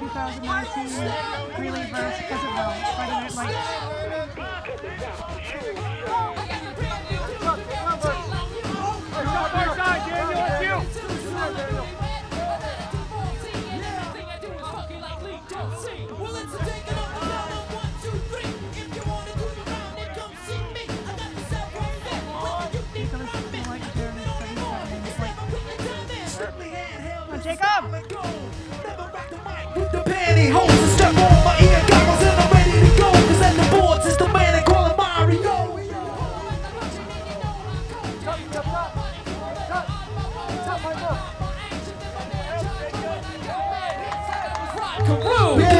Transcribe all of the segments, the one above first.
2019, Greeley vs. Pleasantville, Friday Night Lights. Because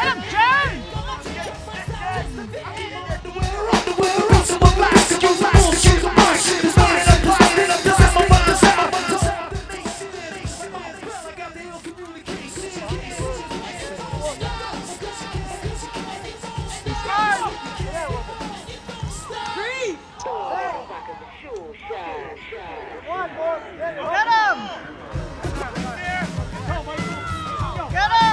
him, Jared! Get him! Get him!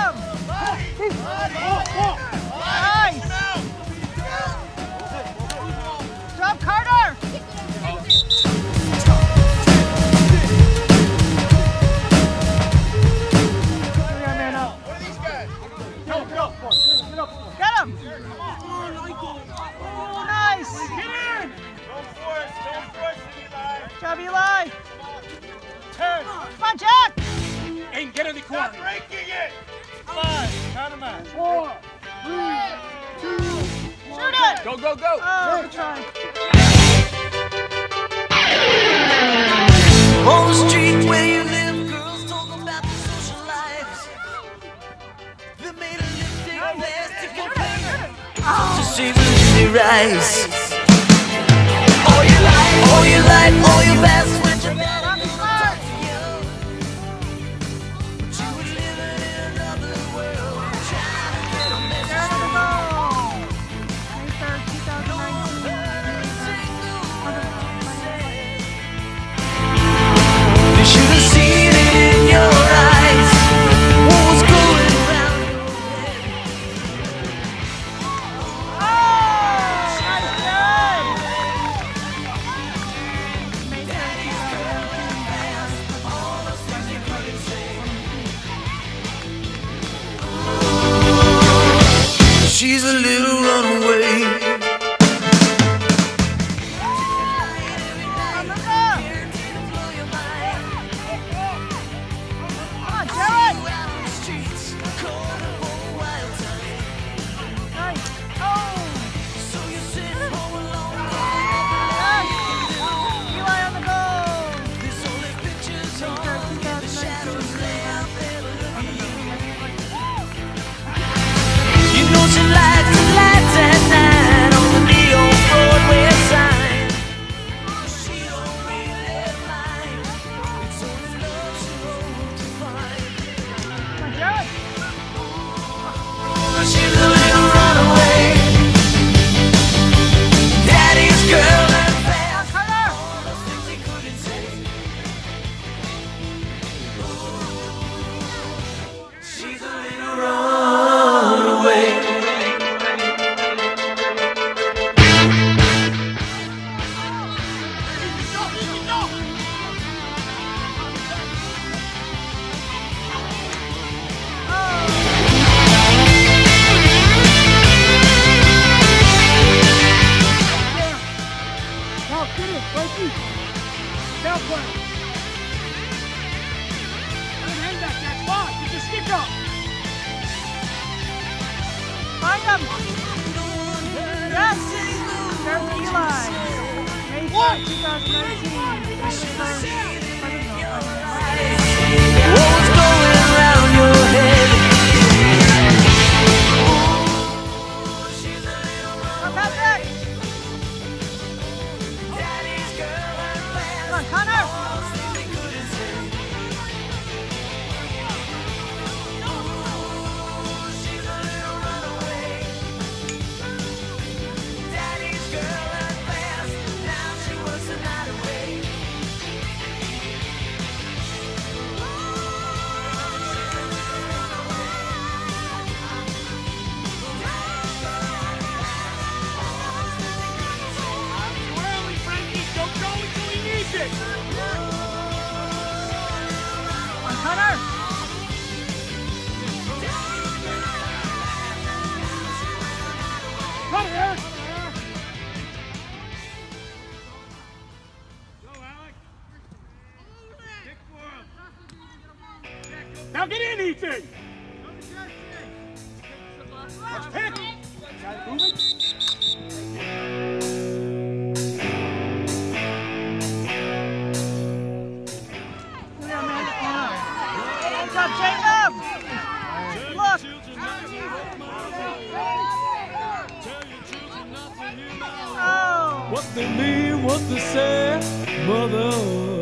Go, go, go. Oh, good try. On the street where you live, girls talk about the social lives. They made a lipstick plastic and paper. To see the rise. All you like, all you like, all you best Eli, May 5, 2019. Now get in, Ethan! Let's pick! Jacob, Look! What they mean, what they say, mother.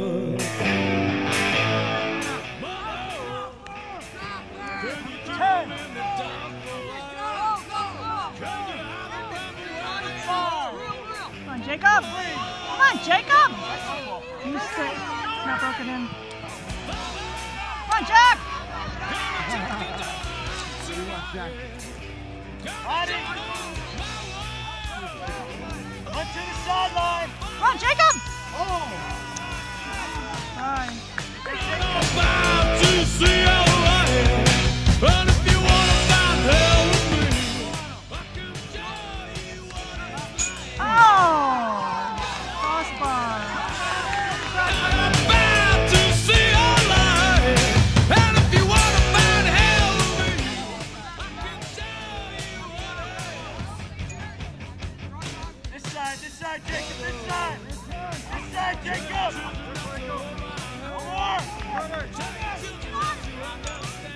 Jacob! Come on, Jacob! You sit. Not broken in. Come on, Jack! Come on, Jack. To the sideline! Come on, Jacob! Oh!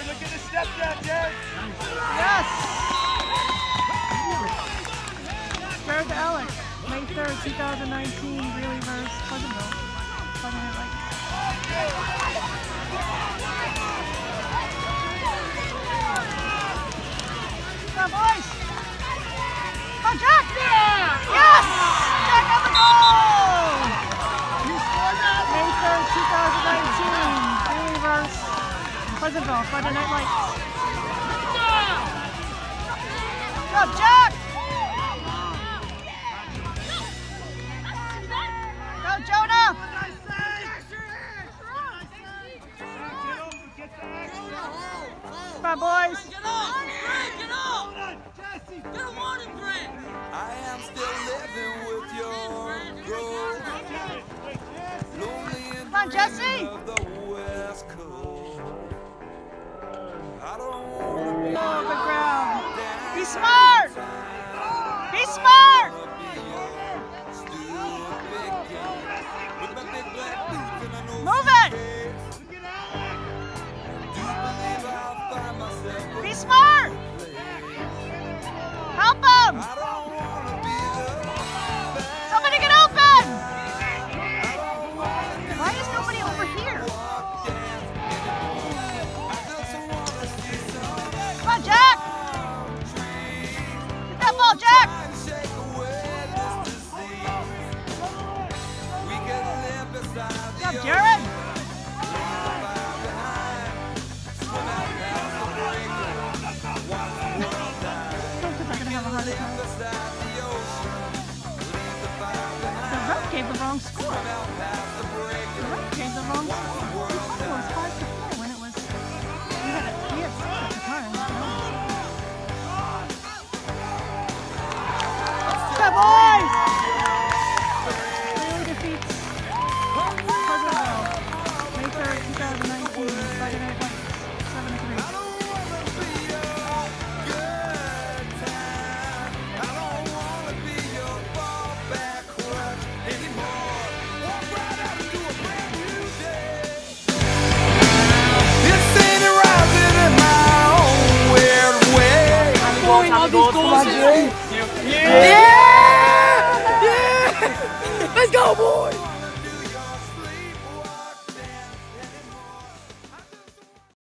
there. Look at the step down, Jared. Yes. To Alex. May 3rd, 2019, Greeley versus Pleasantville. Pleasantville like. Come on, boys! Come on, Jack! Yeah! Yes! Pleasantville, Friday Night Lights. Go, Jack! Go, Jonah! Come on, boys. Get off! Get off! Get a warning, Greg! I am still living with your growth. Lonely and Come on, Jesse. Oh, good ground. Be smart! Be smart! Good boys! Bailey defeats Pleasantville. May 3rd, 2019. Friday Night Lights. 7-3. Let's go, boys!